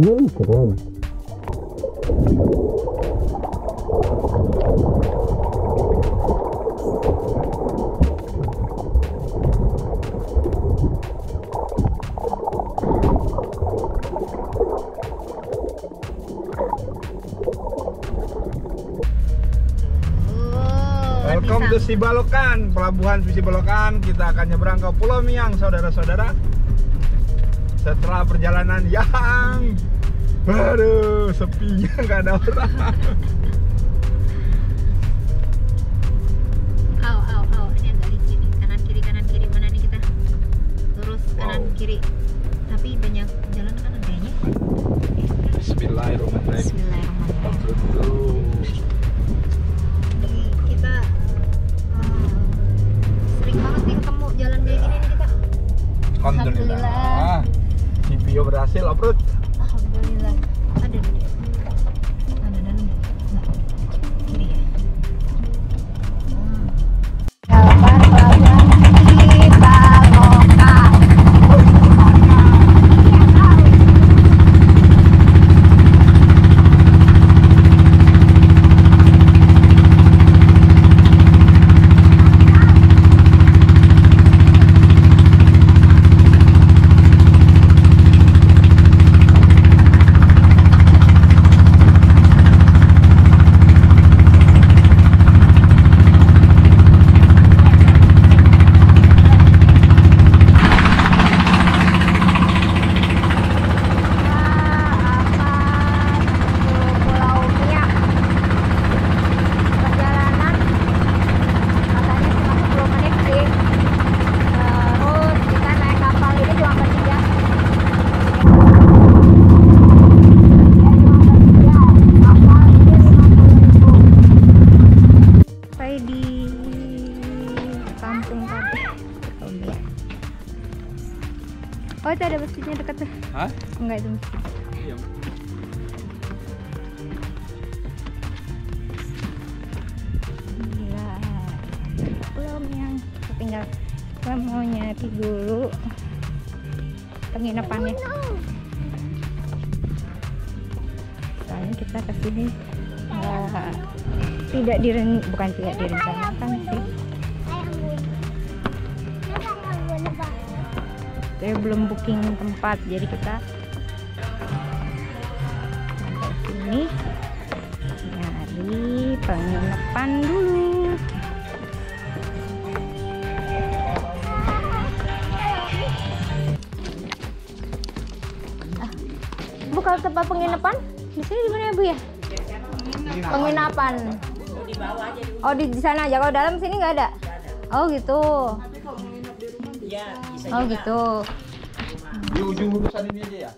Keren. Welcome to Sibalokan, pelabuhan Sibalokan. Kita akan nyebrang ke Pulau Miang, saudara-saudara. Setelah perjalanan yang, aduh, sepinya nggak ada orang. Oh itu ada masjidnya dekat tuh Hah? enggak itu masjid Iya. Gila. Belum yang tinggal kita mau nyari dulu penginapannya. Soalnya kita ke sini nggak tidak diren bukan tidak direncanakan sih. Saya belum booking tempat jadi kita sampai sini nyari penginapan dulu Ah, Bu kalau tempat penginapan di sini di mana ya Bu ya? Penginapan. Oh di, di sana aja. Kalau dalam sini nggak ada? Oh gitu. Oh gitu. Di ujung urusan ini aja ya?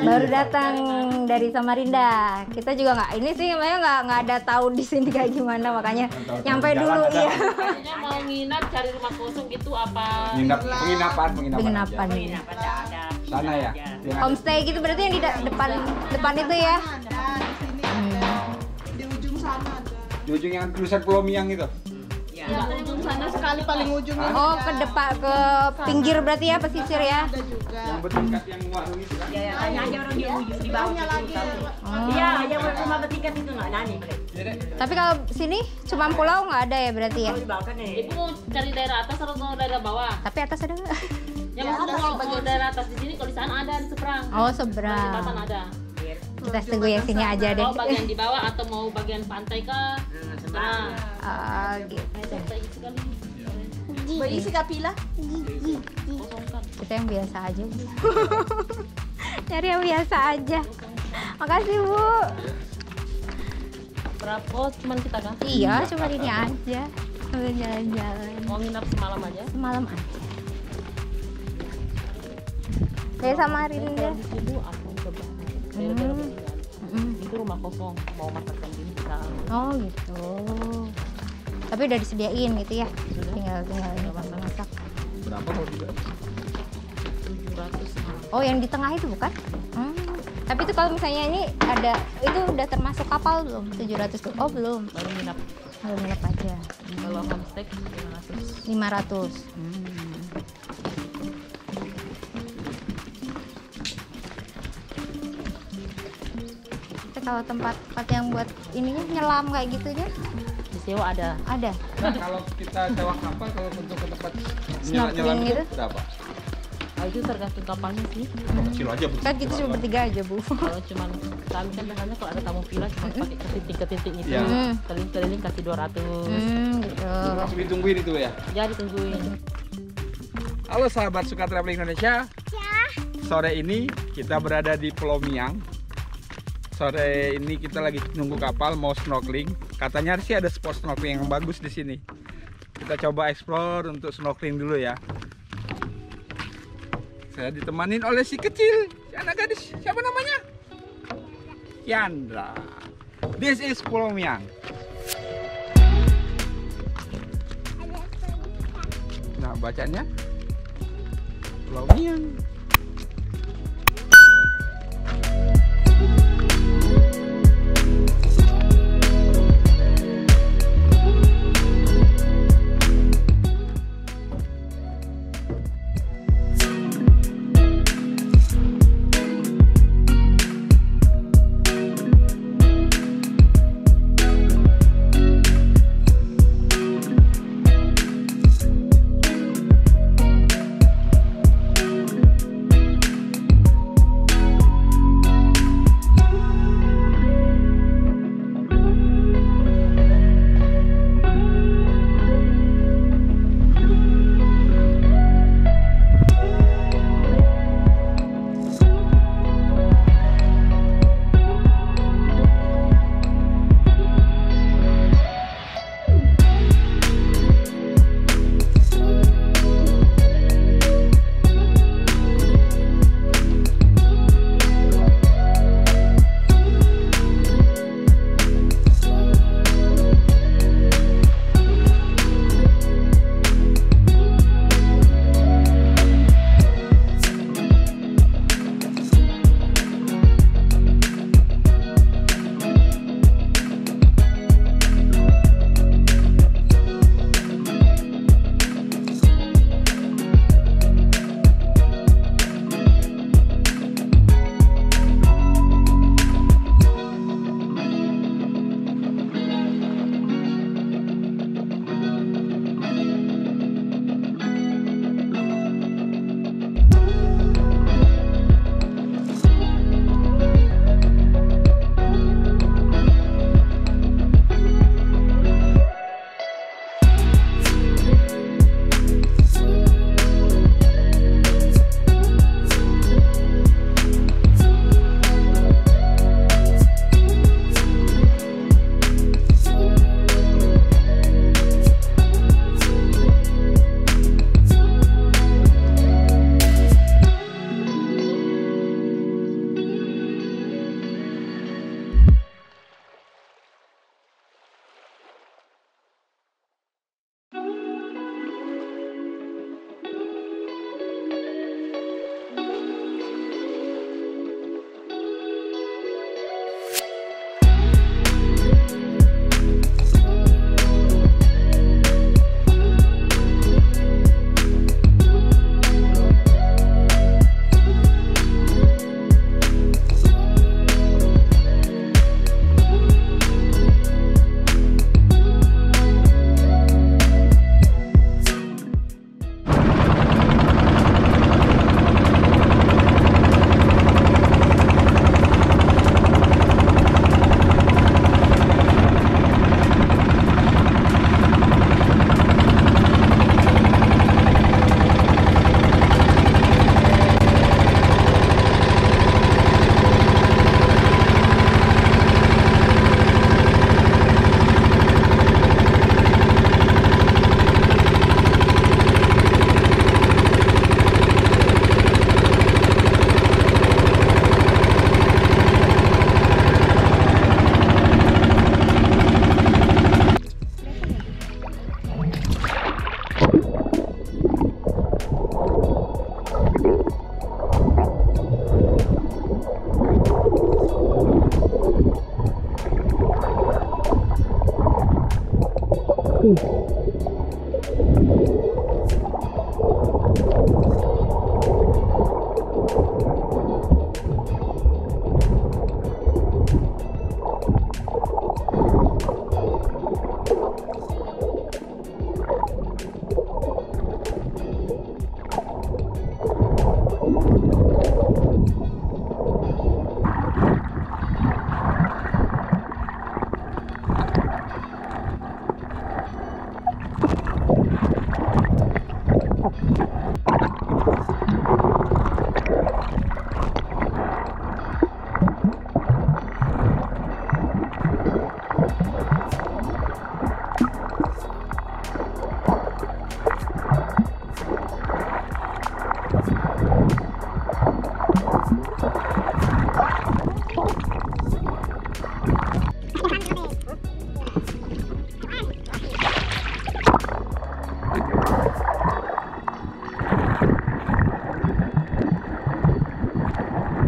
Baru datang dari Samarinda. Kita juga nggak ini sih, makanya nggak nggak ada tahu di sini kayak gimana, makanya Tahu-tahu nyampe jalan dulu ada. iya. Maksudnya mau nginap cari rumah kosong gitu apa? Nginap, penginapan, penginapan. Penginapan. aja. Nginap ada ada. Sana ya? Ada. Homestay gitu berarti yang di de- depan depan itu ya. Hmm. di ujung sana ada Di ujung yang tulisan Pulau Miang itu. Ya, ujung sana sekali paling ujung ini Oh ke depan ke pinggir berarti ya pesisir ya. ada juga Yang bertingkat yang warung itu kan? ya, ya, tanya aja orang di ujung di bawah Tanya situ, lagi. Oh. Iya, yang rumah bertingkat itu nggak nani boleh. Tapi kalau sini cuma pulau nggak ada ya berarti ya. Kalau di nih. Ibu mau cari daerah atas atau mau daerah bawah? Tapi atas ada nggak? Yang mau, mau daerah atas di sini, kalau di sana ada di seberang. Oh Di seberang. ada. Kita tunggu yang sini aja deh. Oh bagian di bawah atau mau bagian pantai kah? Nah. Nah, Ah gitu. berisi kapila. Kita yang biasa aja. Nyari yang biasa aja. Makasih Bu. Berapa? Oh, cuman kita kah? Iya, cuma ini aja. Sambil jalan-jalan. Mau nginap semalam aja? Semalam aja. Dari Samarinda. Di Hmm. Daerah-daerah pinggiran. Mm. Itu rumah kosong. Mau makan sendiri bisa. Oh gitu. Tapi udah disediain gitu ya. Sudah. Tinggal tinggal ini masak. Berapa kalau tidak? 700. Oh, yang di tengah itu bukan? Hmm. Tapi itu kalau misalnya ini ada itu udah termasuk kapal belum? 700 tuh. Oh, belum. Baru nginap. Belum nginep aja. Kalau homestay 500. 500. Hmm. Kalau tempat-tempat yang buat ininya nyelam kayak gitunya Disewa ada. ada. Nah, kalau kita sewa kapal kalau untuk ke tempat Snorkeling nyelam itu gitu? berapa? Oh, itu tergantung kapalnya sih. Oh, kecil aja betul. Kan kita cuma bertiga aja bu. Kalau cuman kami kan biasanya kalau ada tamu villa cuma pakai ketinting-ketinting itu. Iya. Hmm. Keliling-keliling kasih 200. Hmm, gitu. Langsung ditungguin itu ya. Jadi tungguin. Halo sahabat suka traveling Indonesia. Sore ini kita berada di Pulau Miang. Sore ini kita lagi nunggu kapal mau snorkeling. Katanya sih ada spot snorkeling yang bagus di sini. Kita coba explore untuk snorkeling dulu ya. Saya ditemanin oleh si kecil, si anak gadis. Siapa namanya? Yandra. This is Pulau Miang. Nah, bacanya Pulau Miang.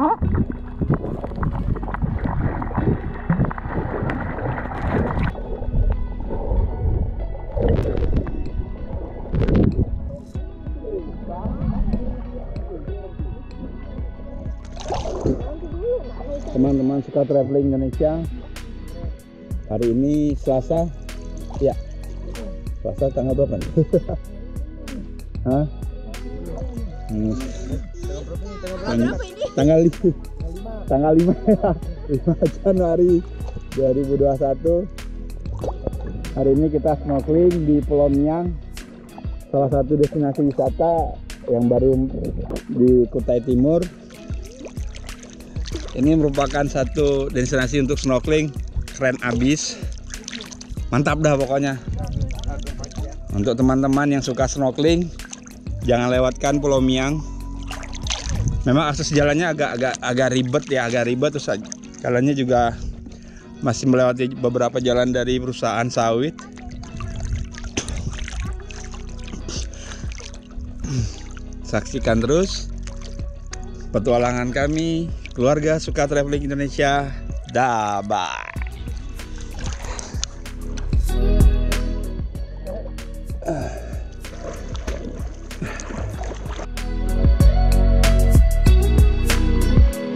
teman-teman suka traveling Indonesia hari ini Selasa ya Selasa tanggal berapa nih? Hah? Hmm. tanggal li- tanggal 5 ya. 5 Januari 2021 hari ini kita snorkeling di Pulau Miang salah satu destinasi wisata yang baru di Kutai Timur. Ini merupakan satu destinasi untuk snorkeling keren abis. Mantap dah pokoknya. Untuk teman-teman yang suka snorkeling jangan lewatkan Pulau Miang memang akses jalannya agak agak agak ribet ya agak ribet. Terus jalannya juga masih melewati beberapa jalan dari perusahaan sawit. Saksikan terus petualangan kami keluarga suka traveling Indonesia. Dah bye